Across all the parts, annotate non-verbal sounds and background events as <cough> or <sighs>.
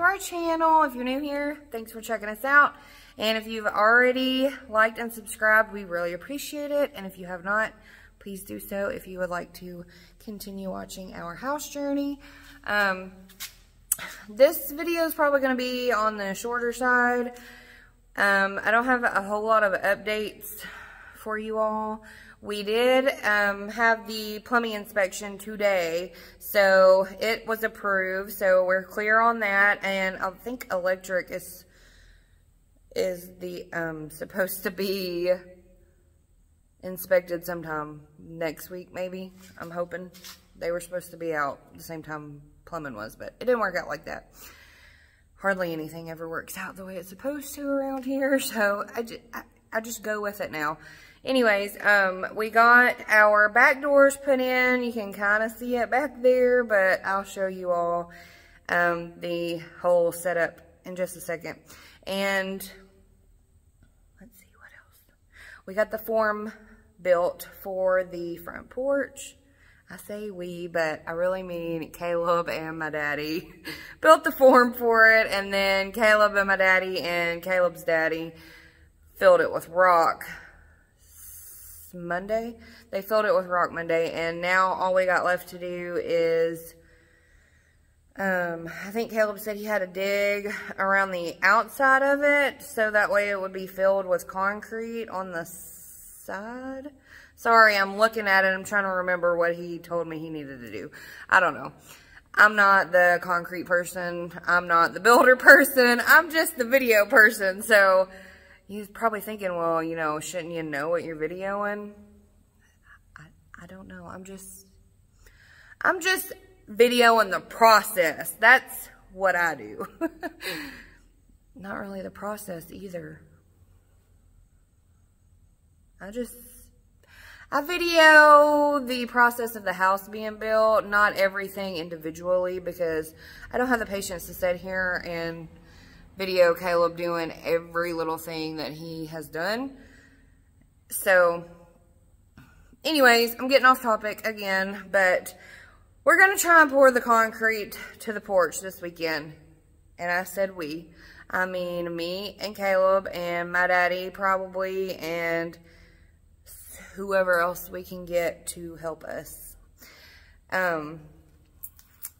our channel. If you're new here, thanks for checking us out. And if you've already liked and subscribed, we really appreciate it. And if you have not, please do so if you would like to continue watching our house journey. Um, this video is probably going to be on the shorter side. Um, I don't have a whole lot of updates for you all. We did um, have the plumbing inspection today, so it was approved, so we're clear on that, and I think electric is is the um, supposed to be inspected sometime next week, maybe. I'm hoping they were supposed to be out the same time plumbing was, but it didn't work out like that. Hardly anything ever works out the way it's supposed to around here, <laughs> so I just, I, I just go with it now. Anyways, um, we got our back doors put in. You can kind of see it back there, but I'll show you all um, the whole setup in just a second. And let's see what else. We got the form built for the front porch. I say we, but I really mean Caleb and my daddy <laughs> built the form for it. And then Caleb and my daddy and Caleb's daddy filled it with rock Monday. They filled it with rock Monday. And now all we got left to do is, um, I think Caleb said he had to dig around the outside of it. So that way it would be filled with concrete on the side. Sorry, I'm looking at it. I'm trying to remember what he told me he needed to do. I don't know. I'm not the concrete person. I'm not the builder <laughs> person. I'm just the video person. So he's probably thinking, well, you know, shouldn't you know what you're videoing? I, I don't know. I'm just, I'm just videoing the process. That's what I do. <laughs> not really the process either. I just I video the process of the house being built, not everything individually because I don't have the patience to sit here and video Caleb doing every little thing that he has done. So, anyways, I'm getting off topic again, but we're going to try and pour the concrete to the porch this weekend. And I said we. I mean me and Caleb and my daddy probably and whoever else we can get to help us. Um,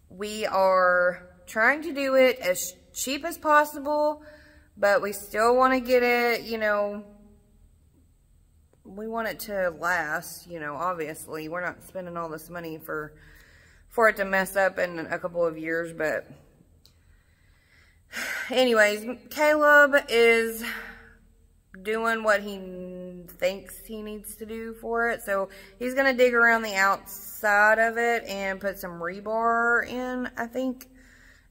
we are trying to do it as cheap as possible, but we still want to get it, you know, we want it to last, you know, obviously. We're not spending all this money for for it to mess up in a couple of years, but anyways, Caleb is doing what he thinks he needs to do for it. So he's going to dig around the outside of it and put some rebar in, I think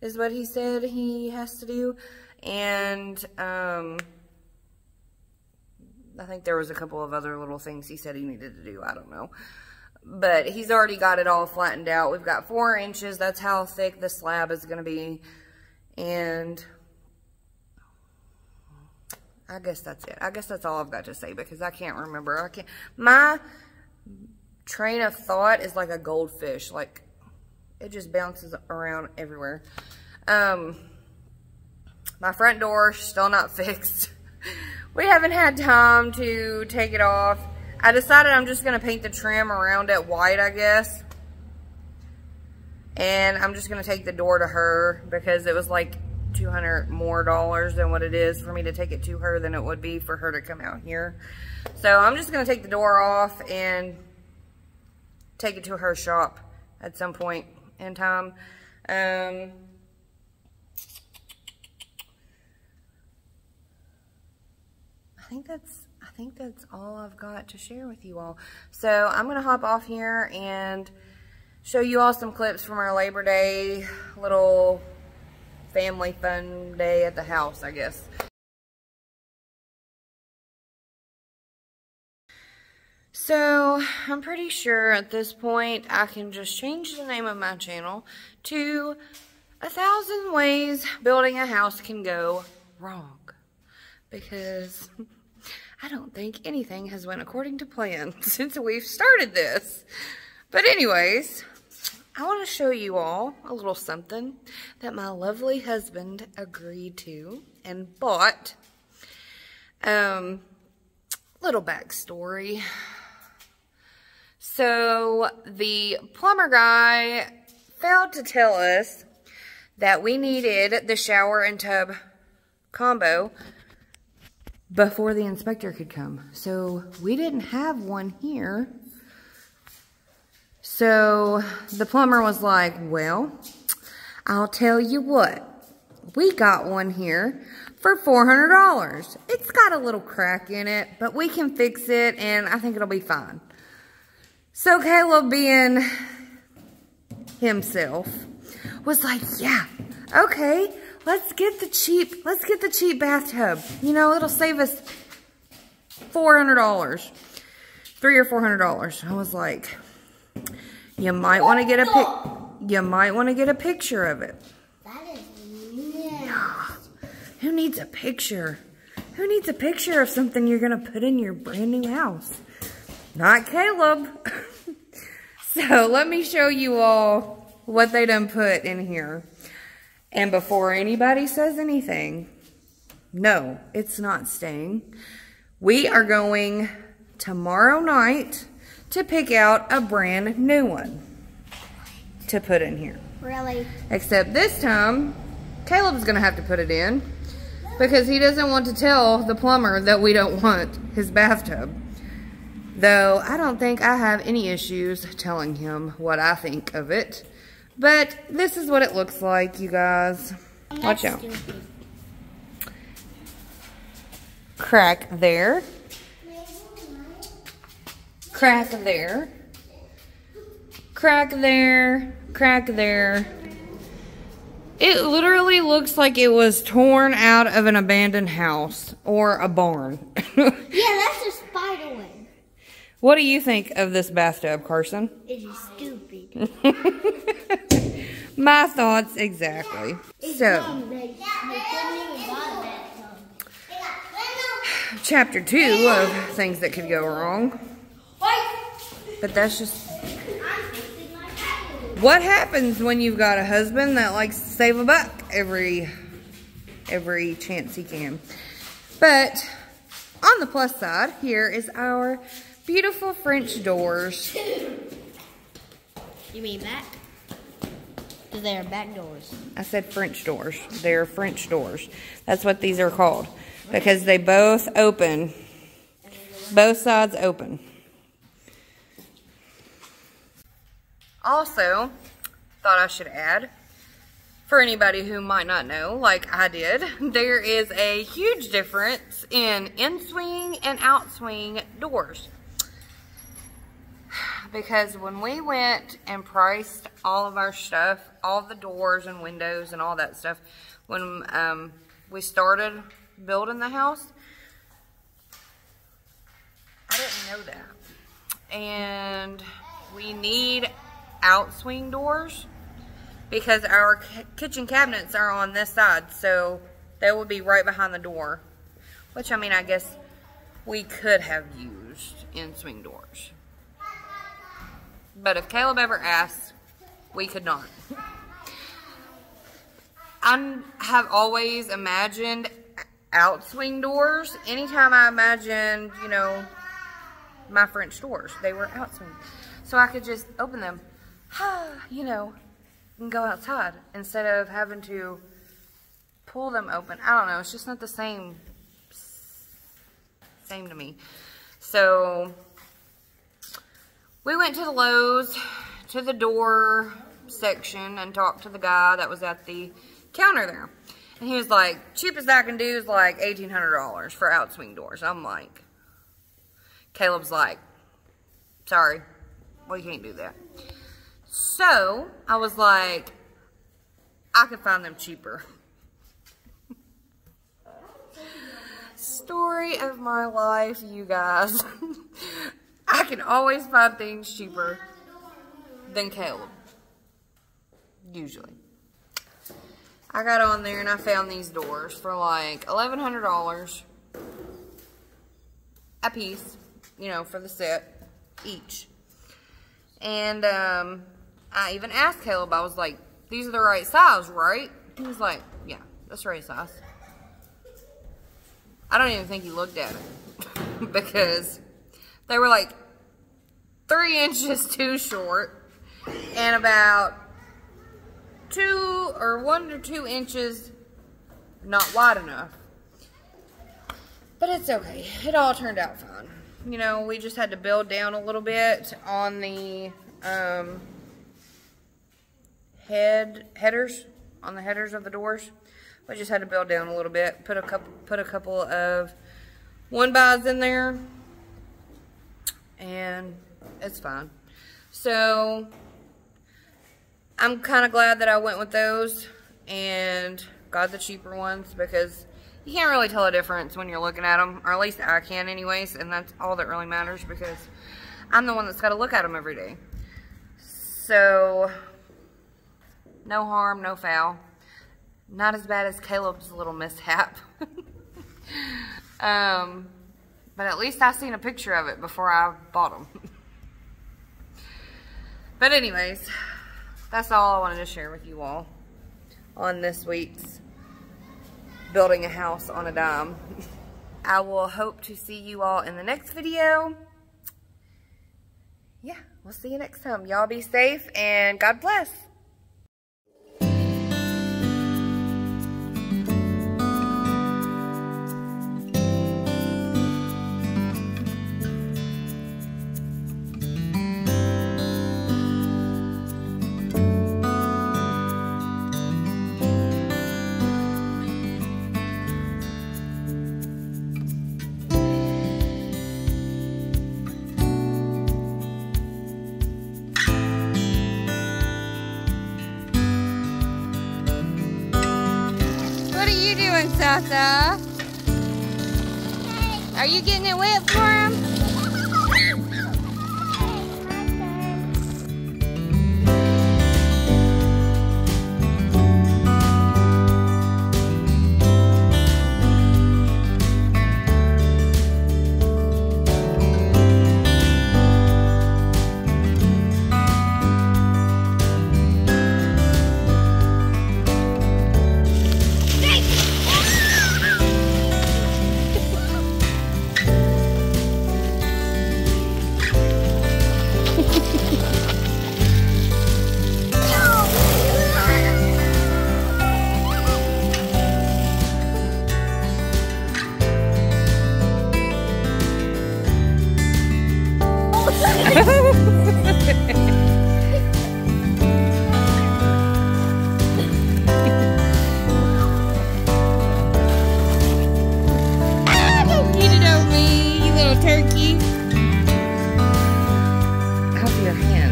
is what he said he has to do. And um, I think there was a couple of other little things he said he needed to do. I don't know. But he's already got it all flattened out. We've got four inches. That's how thick the slab is going to be. And I guess that's it. I guess that's all I've got to say because I can't remember. I can't. My train of thought is like a goldfish. Like, it just bounces around everywhere. Um, my front door still not <laughs> fixed. we haven't had time to take it off. I decided I'm just going to paint the trim around it white, I guess. And I'm just going to take the door to her because it was like 200 more dollars than what it is for me to take it to her than it would be for her to come out here. So I'm just going to take the door off and take it to her shop at some point in time. Um, I think that's I think that's all I've got to share with you all. So I'm going to hop off here and show you all some clips from our Labor Day little family fun day at the house, I guess. So, I'm pretty sure at this point I can just change the name of my channel to A Thousand Ways Building a House Can Go Wrong. Because <laughs> I don't think anything has went according to plan <laughs> since we've started this. But anyways, I want to show you all a little something that my lovely husband agreed to and bought. Um, little backstory. So the plumber guy failed to tell us that we needed the shower and tub combo before the inspector could come. So we didn't have one here. So the plumber was like, well, I'll tell you what. We got one here for $400. It's got a little crack in it, but we can fix it and I think it'll be fine. So Caleb being himself was like, yeah, okay, let's get the cheap, let's get the cheap bathtub. You know, it'll save us $400, three or $400. I was like, you might want to get a pic, you might want to get a picture of it. That is nice. Who needs a picture? Who needs a picture of something you're going to put in your brand new house? Not Caleb. <laughs> so let me show you all what they done put in here. And before anybody says anything, no, it's not staying. We are going tomorrow night to pick out a brand new one to put in here. Really? Except this time, Caleb's going to have to put it in because he doesn't want to tell the plumber that we don't want his bathtub. Though I don't think I have any issues telling him what I think of it. But this is what it looks like, you guys. Watch out. Crack there. Crack there. Crack there. Crack there. It literally looks like it was torn out of an abandoned house or a barn. <laughs> yeah, that's a spider web. What do you think of this bathtub, Carson? It is stupid. <laughs> My thoughts exactly. so, chapter two of things that could go wrong. But that's just what happens when you've got a husband that likes to save a buck every every chance he can. But on the plus side, here is our beautiful French doors. You mean back? They are back doors. I said French doors. They're French doors. That's what these are called. Because they both open. Both sides open. Also, thought I should add, for anybody who might not know, like I did, there is a huge difference in in-swing and out-swing doors because when we went and priced all of our stuff, all the doors and windows and all that stuff, when um, we started building the house, I didn't know that. And we need outswing doors because our kitchen cabinets are on this side, so they would be right behind the door. Which, I mean, I guess we could have used in swing doors. But if Caleb ever asked, we could not. I have always imagined outswing doors. Anytime I imagined, you know, my French doors, they were outswing. So I could just open them, <sighs> you know, and go outside instead of having to pull them open. I don't know. It's just not the same, same to me. So we went to the Lowe's, to the door section, and talked to the guy that was at the counter there. And he was like, cheapest I can do is like $1,800 for outswing doors. I'm like, Caleb's like, sorry, we can't do that. So, I was like, I could find them cheaper. <laughs> Story of my life, you guys. <laughs> I can always find things cheaper than Caleb. Usually. I got on there and I found these doors for like $1,100 a piece, you know, for the set, each. And um, I even asked Caleb, I was like, these are the right size, right? He was like, yeah, that's the right size. I don't even think he looked at it <laughs> because they were like three inches <laughs> too short and about two or one or two inches not wide enough. But it's okay. It all turned out fine. You know, we just had to build down a little bit on the um, head headers, on the headers of the doors. We just had to build down a little bit. Put a couple, put a couple of one bys in there, and it's fine. So I'm kind of glad that I went with those and got the cheaper ones because you can't really tell a difference when you're looking at them, or at least I can anyways, and that's all that really matters because I'm the one that's got to look at them every day. So, no harm, no foul. Not as bad as Caleb's little mishap. <laughs> um, but at least I seen a picture of it before I bought them. <laughs> but anyways, that's all I wanted to share with you all on this week's building a house on a dime. <laughs> I will hope to see you all in the next video. Yeah, we'll see you next time. Y'all be safe and God bless. Are you getting it wet for him?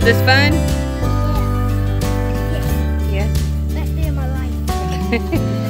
This fun? Yeah. Best day of my life. <laughs>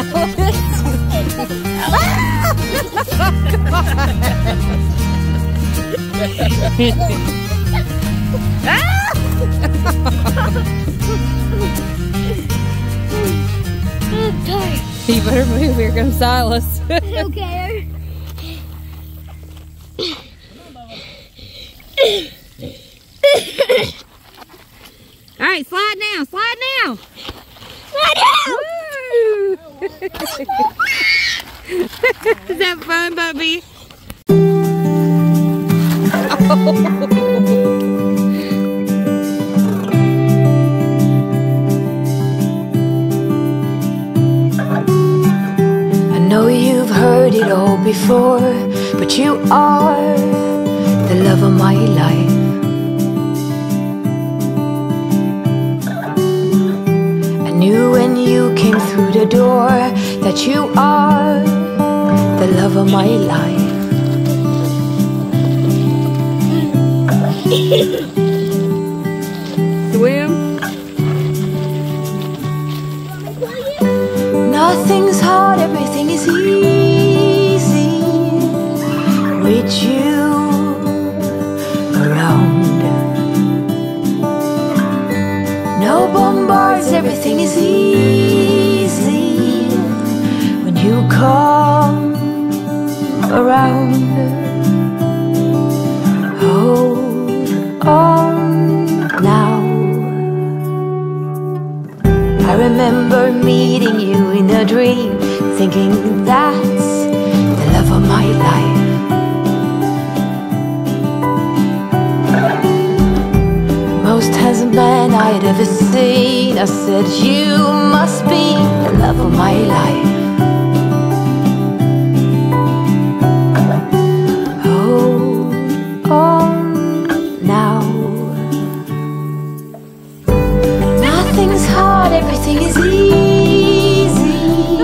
You better move. Here comes Silas. okay. All right, slide now. Slide now. Woo! Is that <laughs> I know you've heard it all before, but you are the love of my life. I knew when you came through the door that you are the love of my life. <laughs> Swim. Nothing's hard, everything is easy with you around. No bombards, everything is easy when you come around. Hold on now. I remember meeting you in a dream, thinking that's the love of my life. Most handsome man I'd ever seen. I said, You must be the love of my life. Nothing's hard, everything is easy <laughs>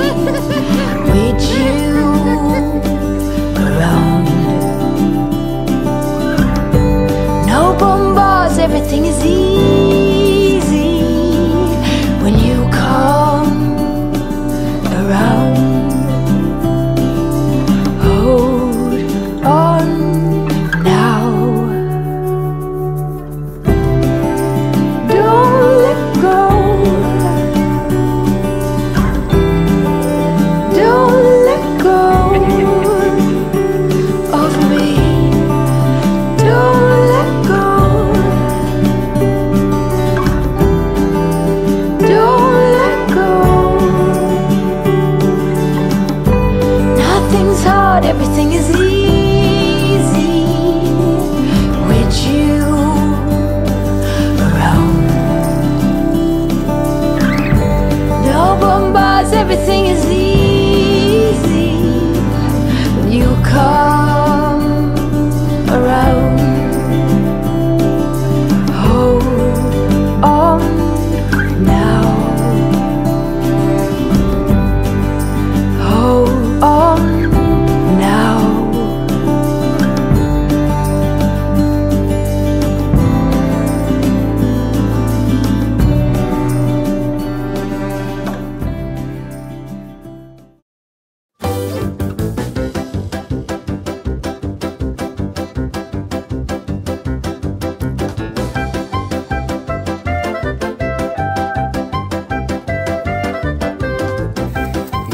with you around. No bombards, everything is easy